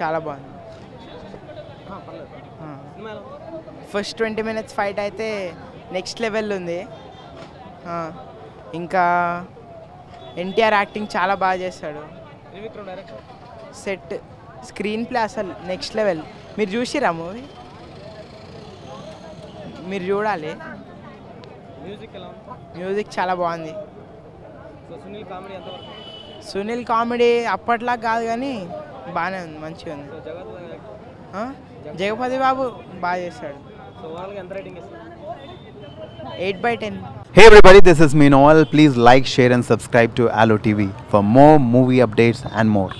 చాలా బాగుంది. First twenty minutes fight అయితే నెక్స్ట్ లెవెల్ ఉంది. ఇంకా ఎన్టీఆర్ యాక్టింగ్ చాలా బాగా చేస్తాడు. సెట్ స్క్రీన్ ప్లే అసలు నెక్స్ట్ లెవెల్. మీరు చూసిరా మూవీ? మీరు చూడాలి. మ్యూజిక్ చాలా బాగుంది. సునీల్ కామెడీ అప్పట్లా కాదు కానీ బాగానే ఉంది మంచిగా ఉంది? జగపతి బాబు బాగా చేస్తాడు సో ఓవరాల్గా ఎంత రేటింగ్ ఇస్తారు eight by ten Hey everybody, this is me Noel. Please like, share, and subscribe to Allo TV for more movie updates and more.